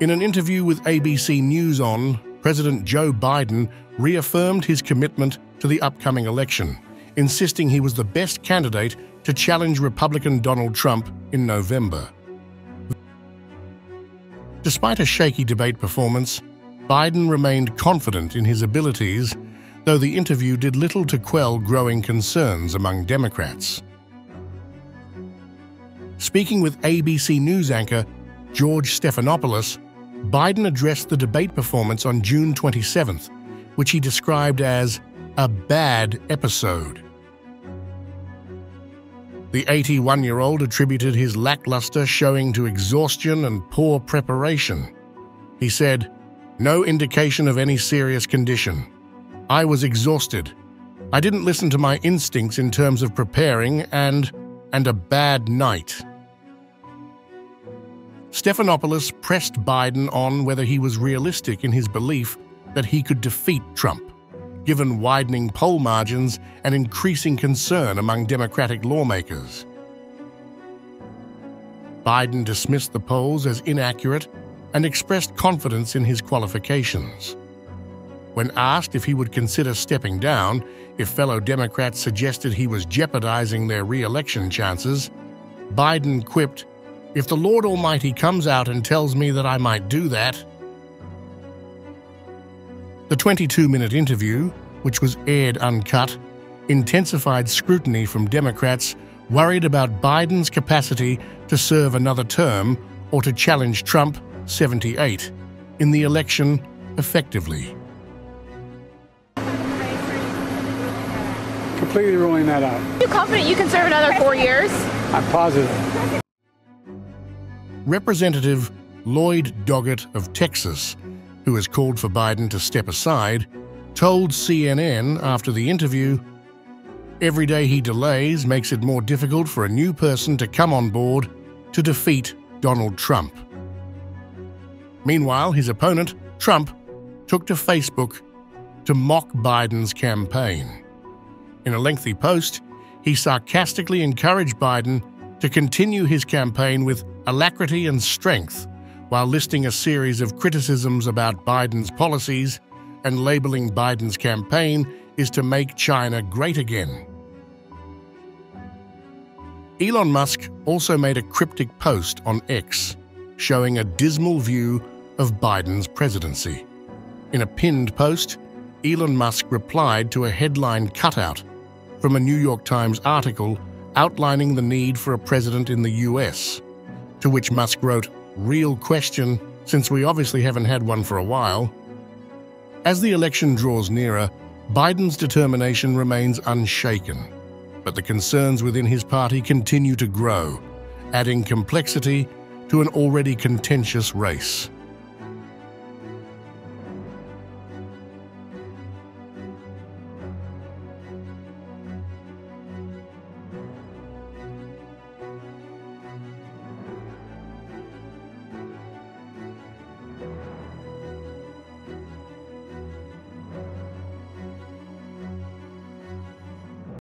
In an interview with ABC News On, President Joe Biden reaffirmed his commitment to the upcoming election, insisting he was the best candidate to challenge Republican Donald Trump in November. Despite a shaky debate performance, Biden remained confident in his abilities, though the interview did little to quell growing concerns among Democrats. Speaking with ABC News anchor George Stephanopoulos, Biden addressed the debate performance on June 27th, which he described as a bad episode. The 81 year old attributed his lackluster showing to exhaustion and poor preparation. He said, No indication of any serious condition. I was exhausted. I didn't listen to my instincts in terms of preparing and, and a bad night. Stephanopoulos pressed Biden on whether he was realistic in his belief that he could defeat Trump given widening poll margins and increasing concern among Democratic lawmakers. Biden dismissed the polls as inaccurate and expressed confidence in his qualifications. When asked if he would consider stepping down if fellow Democrats suggested he was jeopardizing their re election chances, Biden quipped, If the Lord Almighty comes out and tells me that I might do that, the 22 minute interview, which was aired uncut, intensified scrutiny from Democrats worried about Biden's capacity to serve another term or to challenge Trump, 78, in the election effectively. Completely ruling that out. Are you confident you can serve another four years? I'm positive. Representative Lloyd Doggett of Texas who has called for Biden to step aside, told CNN after the interview Every day he delays makes it more difficult for a new person to come on board to defeat Donald Trump. Meanwhile, his opponent, Trump, took to Facebook to mock Biden's campaign. In a lengthy post, he sarcastically encouraged Biden to continue his campaign with alacrity and strength while listing a series of criticisms about Biden's policies and labeling Biden's campaign is to make China great again. Elon Musk also made a cryptic post on X showing a dismal view of Biden's presidency. In a pinned post, Elon Musk replied to a headline cutout from a New York Times article outlining the need for a president in the US, to which Musk wrote, real question, since we obviously haven't had one for a while. As the election draws nearer, Biden's determination remains unshaken, but the concerns within his party continue to grow, adding complexity to an already contentious race.